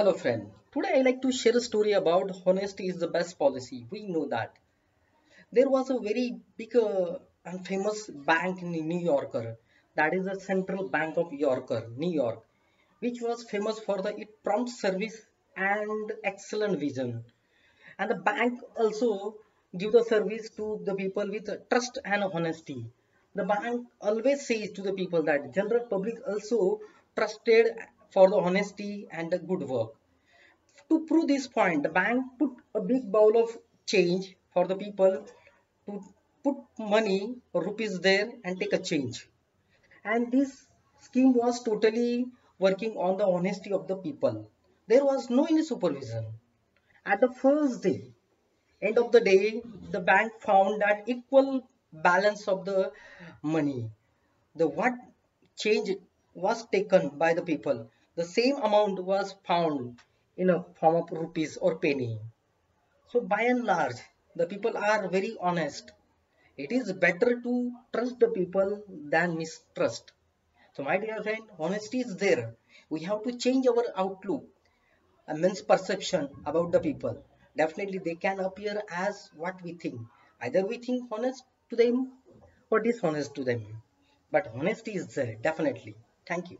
Hello friend. Today I like to share a story about honesty is the best policy. We know that. There was a very big uh, and famous bank in New Yorker. That is the Central Bank of Yorker, New York, which was famous for the its prompt service and excellent vision. And the bank also give the service to the people with trust and honesty. The bank always says to the people that general public also trusted for the honesty and the good work. To prove this point, the bank put a big bowl of change for the people to put money, rupees there and take a change. And this scheme was totally working on the honesty of the people. There was no any supervision. At the first day, end of the day, the bank found that equal balance of the money. The what change was taken by the people. The same amount was found in a form of rupees or penny. So by and large, the people are very honest. It is better to trust the people than mistrust. So my dear friend, honesty is there. We have to change our outlook, a means perception about the people. Definitely they can appear as what we think. Either we think honest to them or dishonest to them. But honesty is there, definitely. Thank you.